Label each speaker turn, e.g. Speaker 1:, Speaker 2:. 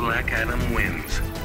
Speaker 1: Black Adam wins.